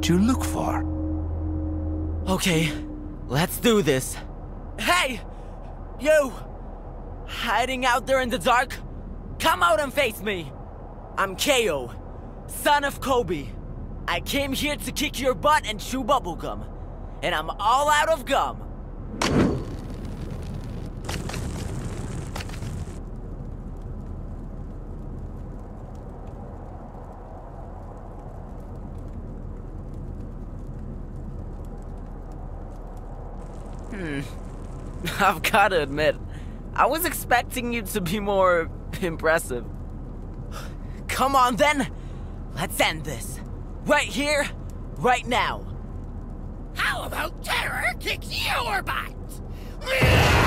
You what you look for. Okay, let's do this. Hey! You! Hiding out there in the dark? Come out and face me! I'm Kao, son of Kobe. I came here to kick your butt and chew bubblegum. And I'm all out of gum. Hmm. I've gotta admit, I was expecting you to be more impressive. Come on then! Let's end this. Right here, right now. How about terror kicks your butt?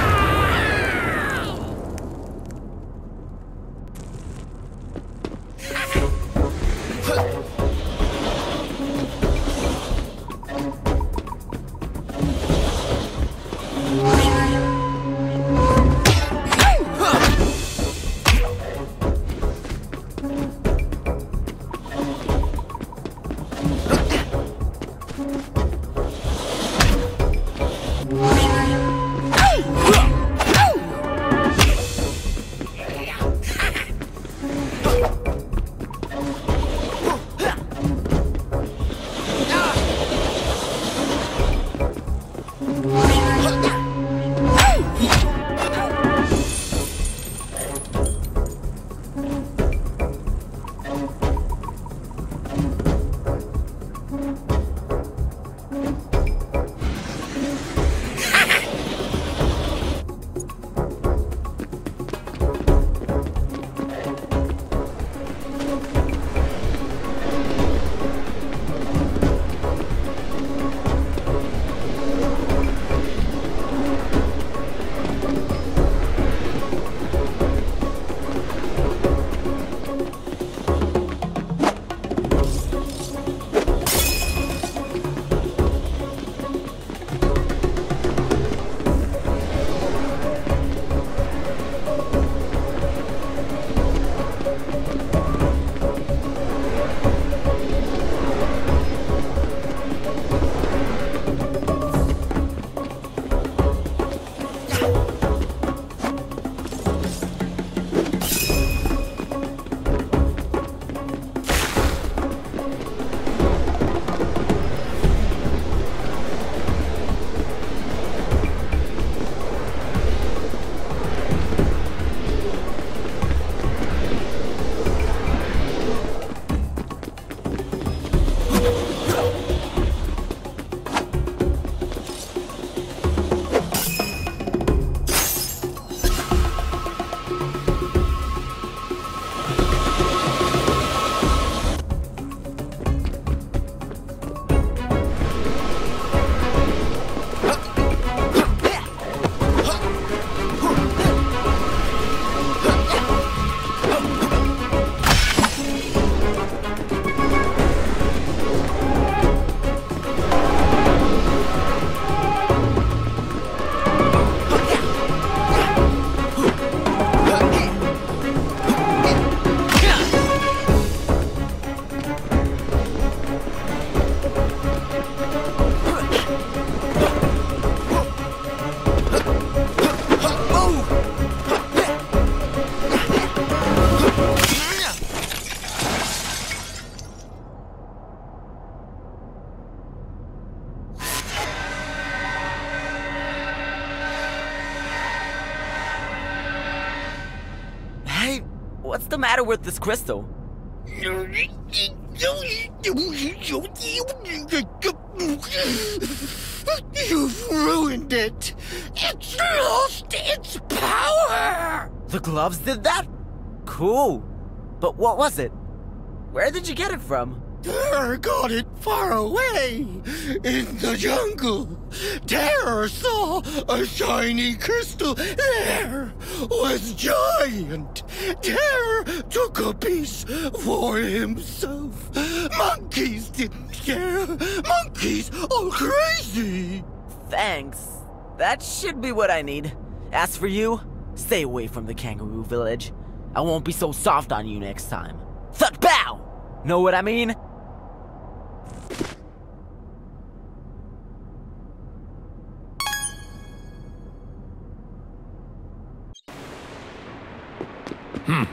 matter with this crystal? You've ruined it. It's lost its power. The gloves did that? Cool. But what was it? Where did you get it from? Terror got it far away in the jungle. Terror saw a shiny crystal. There was giant. Terror took a piece for himself. Monkeys didn't care. Monkeys are crazy. Thanks. That should be what I need. As for you, stay away from the kangaroo village. I won't be so soft on you next time. Thud bow! Know what I mean? Huh?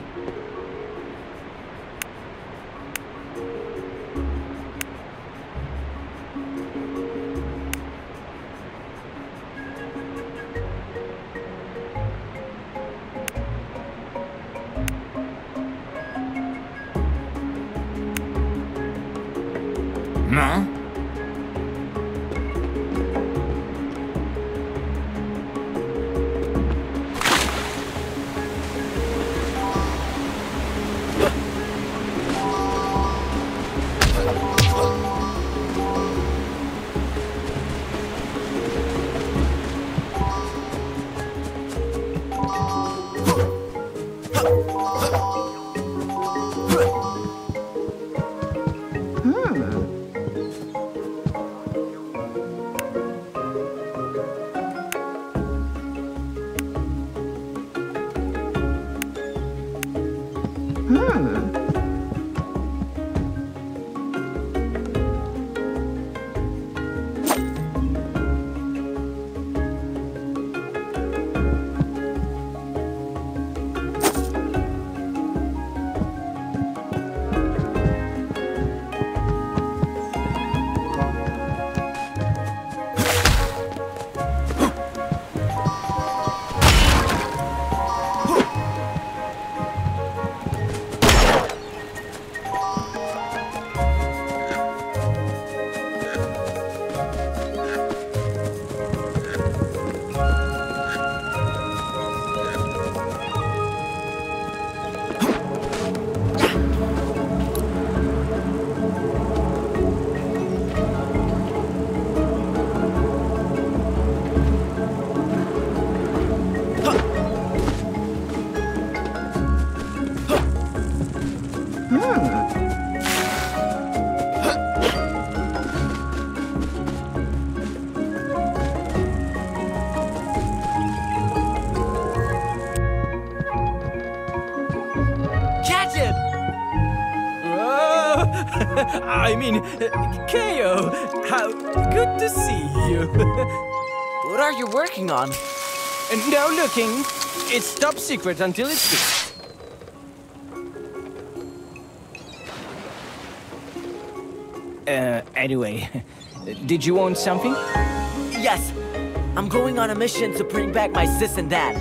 Kao, how good to see you. What are you working on? and no looking. It's top secret until it's fixed. Uh, anyway, did you want something? Yes, I'm going on a mission to bring back my sis and dad.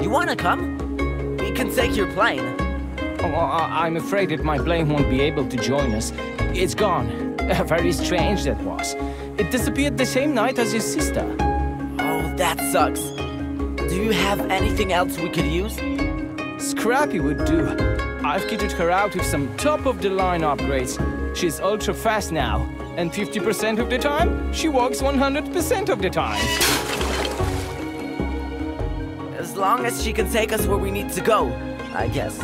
You wanna come? We can take your plane. Oh, I'm afraid that my plane won't be able to join us. It's gone. Very strange that was. It disappeared the same night as your sister. Oh, that sucks. Do you have anything else we could use? Scrappy would do. I've kitted her out with some top-of-the-line upgrades. She's ultra fast now, and 50% of the time, she walks 100% of the time. As long as she can take us where we need to go, I guess.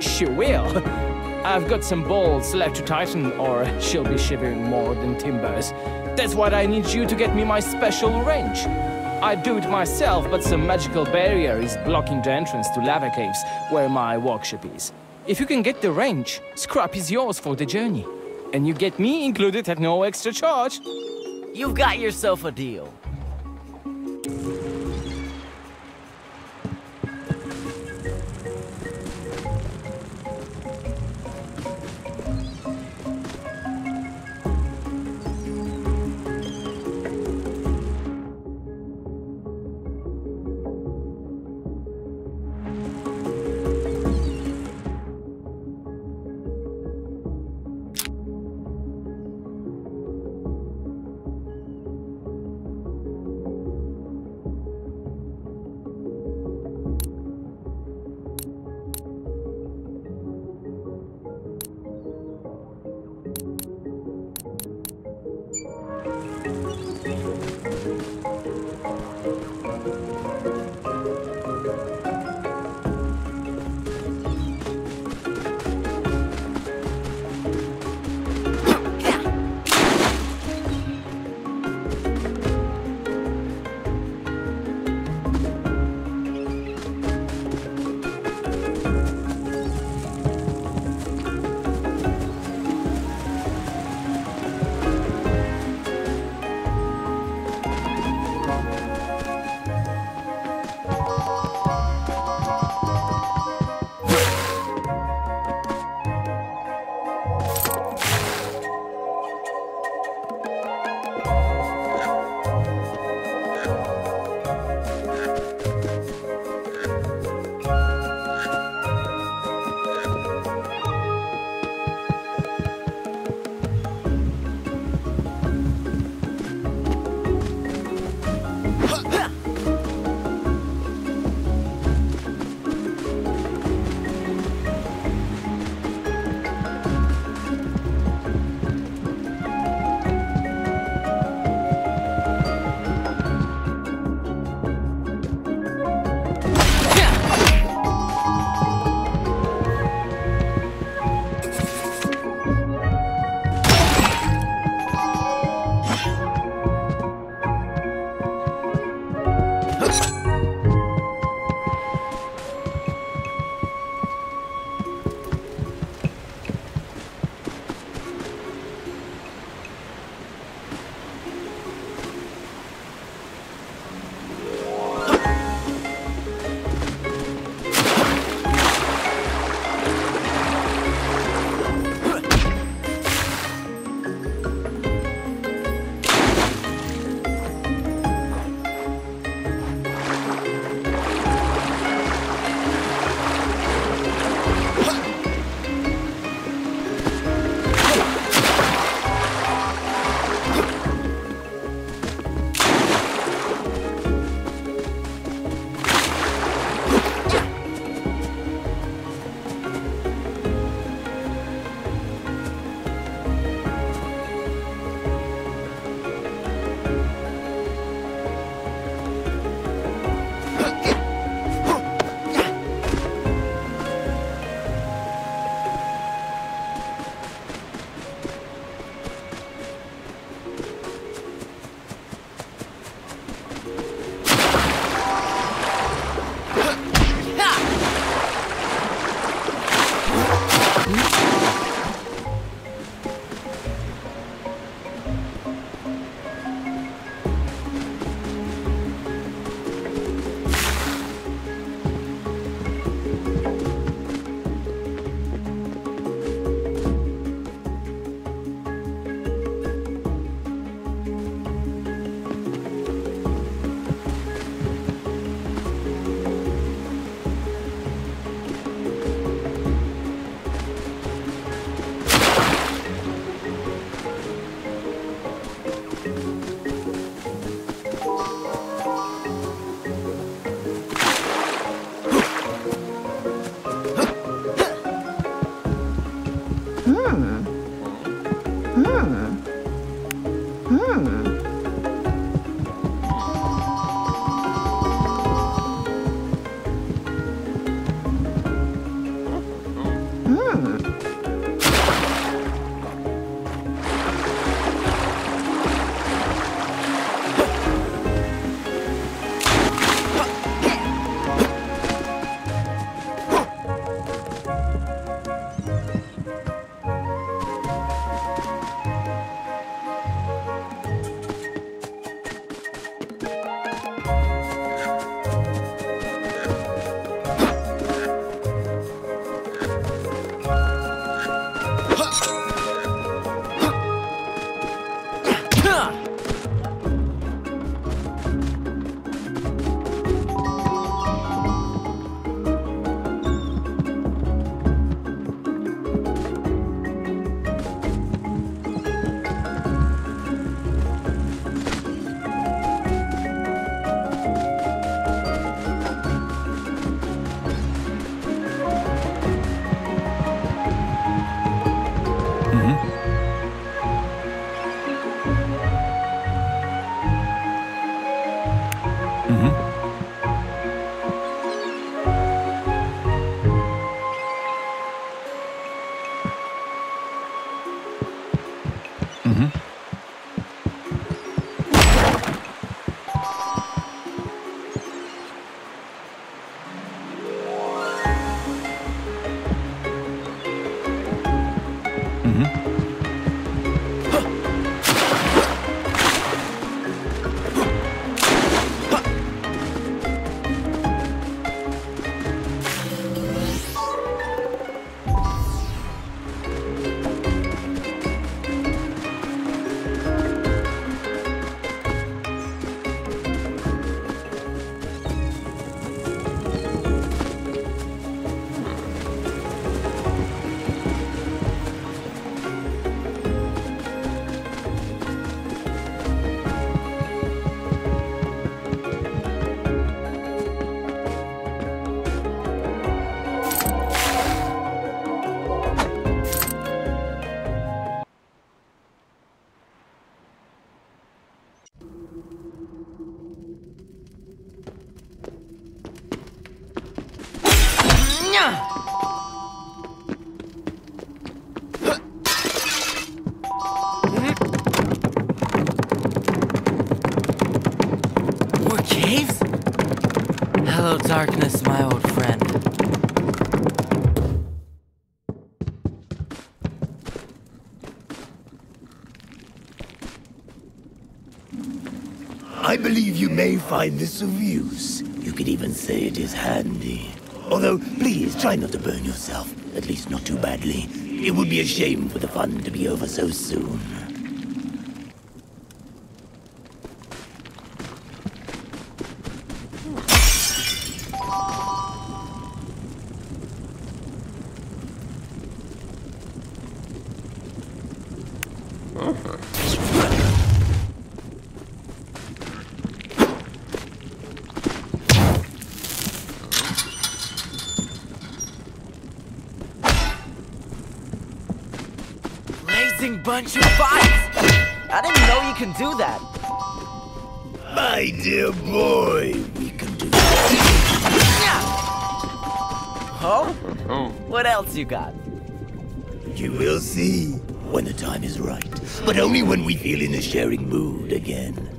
She will. I've got some balls left to tighten, or she'll be shivering more than timbers. That's why I need you to get me my special wrench. I'd do it myself, but some magical barrier is blocking the entrance to lava caves where my workshop is. If you can get the wrench, scrap is yours for the journey. And you get me included at no extra charge. You've got yourself a deal. Hmm. Hmm. Hmm. I believe you may find this of use. You could even say it is handy. Although, please try not to burn yourself. At least not too badly. It would be a shame for the fun to be over so soon. Blazing bunch of fights! I didn't know you can do that. My dear boy, we can do that. Oh? What else you got? You will see when the time is right. But only when we feel in a sharing mood again.